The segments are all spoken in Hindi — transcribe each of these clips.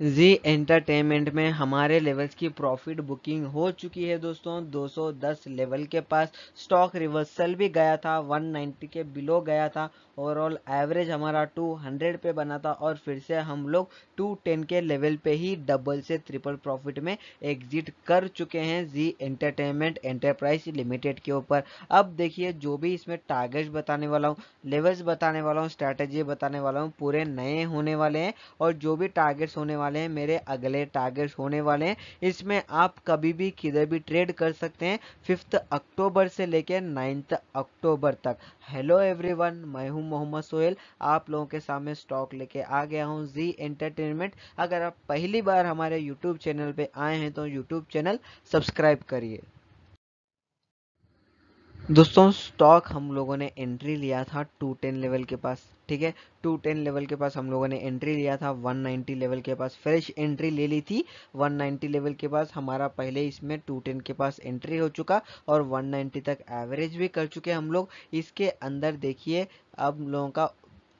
जी एंटरटेनमेंट में हमारे लेवल्स की प्रॉफिट बुकिंग हो चुकी है दोस्तों 210 लेवल के पास। स्टॉक रिवर्सल भी गया था 190 के बिलो गया था। ओवरऑल एवरेज हमारा 200 पे बना था और फिर से हम लोग 210 के लेवल पे ही डबल से ट्रिपल प्रॉफिट में एग्जिट कर चुके हैं जी एंटरटेनमेंट एंटरप्राइज लिमिटेड के ऊपर। अब देखिए, जो भी इसमें टारगेट्स बताने वाला हूँ लेवल्स बताने वाला हूँ स्ट्रैटेजी बताने वाला हूँ, पूरे नए होने वाले हैं और जो भी टारगेट्स होने वाले हैं, मेरे अगले टारगेट्स होने वाले हैं। इसमें आप कभी भी किधर भी ट्रेड कर सकते हैं फिफ्थ अक्टूबर से लेकर नाइन्थ अक्टूबर तक। हेलो एवरीवन मैं हूँ मोहम्मद सोहेल। आप लोगों के सामने स्टॉक लेके आ गया हूँ जी एंटरटेनमेंट अगर आप पहली बार हमारे यूट्यूब चैनल पर आए हैं तो यूट्यूब चैनल सब्सक्राइब करिए। दोस्तों स्टॉक हम लोगों ने एंट्री लिया था टू टेन लेवल के पास, ठीक है? टू टेन लेवल के पास हम लोगों ने एंट्री लिया था 190 लेवल के पास। फ्रेश एंट्री ले ली थी 190 लेवल के पास हमारा पहले इसमें टू टेन के पास एंट्री हो चुका और 190 तक एवरेज भी कर चुके हम लोग। इसके अंदर देखिए, अब लोगों का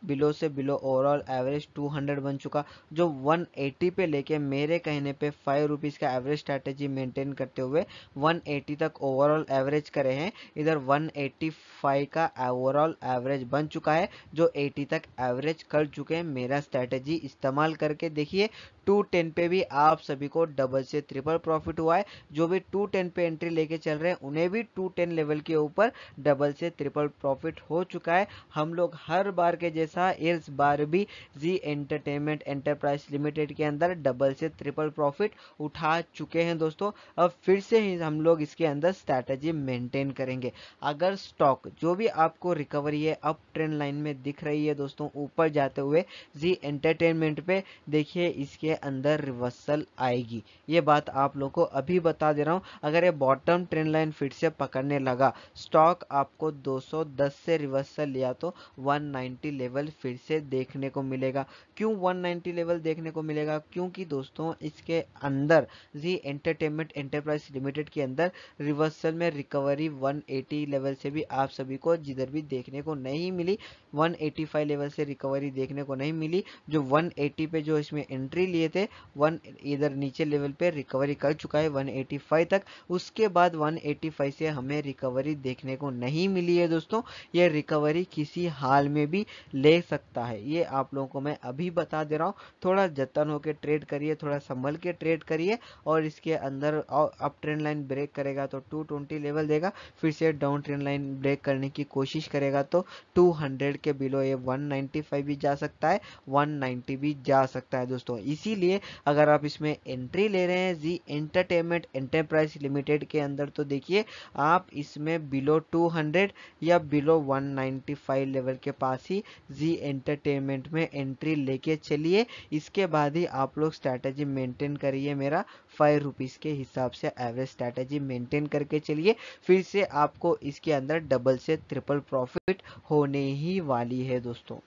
बिलो से बिलो ओवरऑल एवरेज 200 बन चुका, जो 180 पे लेके मेरे कहने पे फाइव रुपीज़ का एवरेज स्ट्रैटेजी मेंटेन करते हुए 180 तक ओवरऑल एवरेज करे हैं। इधर 185 का ओवरऑल एवरेज बन चुका है, जो 80 तक एवरेज कर चुके हैं। मेरा स्ट्रैटेजी इस्तेमाल करके देखिए टू टेन पे भी आप सभी को डबल से ट्रिपल प्रॉफिट हुआ है। जो भी टू टेन पे एंट्री लेके चल रहे हैं, उन्हें भी टू टेन लेवल के ऊपर डबल से ट्रिपल प्रॉफिट हो चुका है। हम लोग हर बार के जैसा इस बार भी जी एंटरटेनमेंट एंटरप्राइज लिमिटेड के अंदर डबल से ट्रिपल प्रॉफिट उठा चुके हैं दोस्तों। अब फिर से ही हम लोग इसके अंदर स्ट्रैटेजी मेंटेन करेंगे। अगर स्टॉक जो भी आपको रिकवरी है अप ट्रेंड लाइन में दिख रही है दोस्तों, ऊपर जाते हुए जी एंटरटेनमेंट पे देखिए इसके अंदर रिवर्सल आएगी। ये बात आप लोग को अभी बता दे रहा हूँ। अगर ये बॉटम ट्रेंड लाइन फिर से पकड़ने लगा स्टॉक आपको 210 से रिवर्सल लिया तो 190 लेवल फिर से देखने को मिलेगा। क्यों 190 लेवल देखने को मिलेगा? क्योंकि दोस्तों, इसके अंदर, जी एंटरटेनमेंट एंटरप्राइज लिमिटेड के अंदर रिवर्सल में रिकवरी 180 लेवल से भी आप सभी को जिधर भी देखने को नहीं मिली 185 लेवल से रिकवरी देखने को नहीं मिली, जो 180 पे जो इसमें एंट्री लिए थे वन इधर नीचे लेवल पे रिकवरी कर चुका है 185 तक। उसके बाद 185 से हमें रिकवरी देखने को नहीं मिली है दोस्तों। ये रिकवरी किसी हाल में भी ले सकता है। ये आप लोगों को मैं अभी बता दे रहा हूँ। थोड़ा जतन होकर ट्रेड करिए, थोड़ा संभल के ट्रेड करिए और इसके अंदर अप ट्रेंड लाइन ब्रेक करेगा तो 220 लेवल देगा। फिर से डाउन ट्रेंड लाइन ब्रेक करने की कोशिश करेगा तो 200 के बिलो ये 195 भी जा सकता है 190 भी जा सकता है दोस्तों। इसीलिए अगर आप इसमें एंट्री ले रहे हैं जी एंटरटेनमेंट एंटरप्राइज लिमिटेड के अंदर तो देखिए, आप इसमें बिलो 200 या बिलो 195 लेवल के पास ही जी एंटरटेनमेंट में एंट्री लेके चलिए। इसके बाद ही आप लोग स्ट्रैटेजी मेंटेन करिए मेरा फाइव रुपीज़ के हिसाब से एवरेज स्ट्रैटेजी मेंटेन करके चलिए। फिर से आपको इसके अंदर डबल से ट्रिपल प्रॉफिट होने ही वाली है दोस्तों।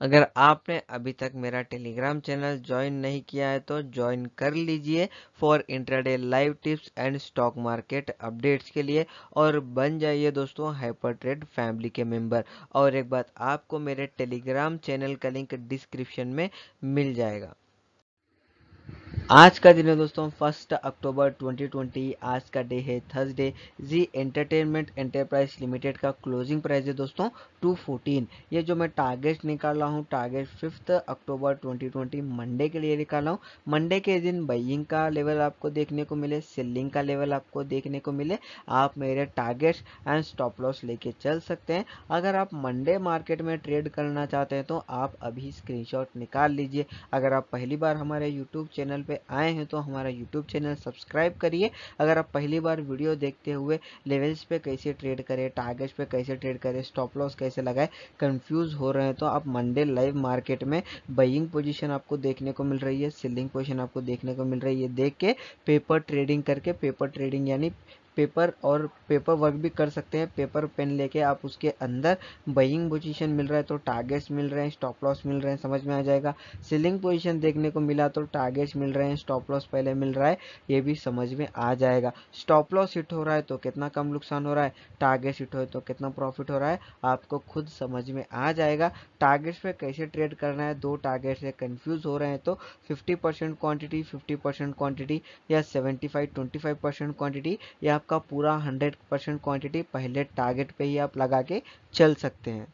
अगर आपने अभी तक मेरा टेलीग्राम चैनल ज्वाइन नहीं किया है तो ज्वाइन कर लीजिए for intraday live tips and stock market updates के लिए, और बन जाइए दोस्तों हाइपर ट्रेड फैमिली के मेंबर। और एक बात, आपको मेरे टेलीग्राम चैनल का लिंक डिस्क्रिप्शन में मिल जाएगा। आज का दिन है दोस्तों, फ़र्स्ट अक्टूबर 2020 आज का डे है Thursday. Zee Entertainment Enterprise Limited का क्लोजिंग प्राइस है दोस्तों 214 ये जो मैं टारगेट निकाला हूँ, टारगेट फिफ्थ अक्टूबर 2020 मंडे के लिए निकाला हूँ। मंडे के दिन बाइंग का लेवल आपको देखने को मिले सेलिंग का लेवल आपको देखने को मिले। आप मेरे टारगेट्स एंड स्टॉप लॉस लेके चल सकते हैं। अगर आप मंडे मार्केट में ट्रेड करना चाहते हैं तो आप अभी स्क्रीन निकाल लीजिए। अगर आप पहली बार हमारे यूट्यूब चैनल पे आए हैं तो हमारा यूट्यूब चैनल सब्सक्राइब करिए। अगर आप पहली बार वीडियो देखते हुए लेवल्स पे कैसे ट्रेड करें टारगेट्स पे कैसे ट्रेड करें स्टॉप लॉस कैसे लगाए कंफ्यूज हो रहे हैं तो आप मंडे लाइव मार्केट में बाइंग पोजिशन आपको देखने को मिल रही है सेलिंग पोजिशन आपको देखने को मिल रही है। देख के पेपर ट्रेडिंग करके पेपर ट्रेडिंग यानी पेपर और पेपर वर्क भी कर सकते हैं। पेपर पेन लेके आप उसके अंदर बइंग पोजीशन मिल रहा है तो टारगेट्स मिल रहे हैं स्टॉप लॉस मिल रहे हैं, समझ में आ जाएगा। सेलिंग पोजीशन देखने को मिला तो टारगेट्स मिल रहे हैं स्टॉप लॉस पहले मिल रहा है, ये भी समझ में आ जाएगा। स्टॉप लॉस हिट हो रहा है तो कितना कम नुकसान हो रहा है? टारगेट्स हिट हो तो कितना प्रॉफिट हो रहा है? आपको खुद समझ में आ जाएगा। टारगेट्स पे कैसे ट्रेड करना है? दो टारगेट से कंफ्यूज हो रहे हैं तो 50 percent quantity fifty percent quantity या 75 25 परसेंट क्वान्टिटी या आपका पूरा 100 परसेंट क्वांटिटी पहले टारगेट पे ही आप लगा के चल सकते हैं।